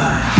my baseline.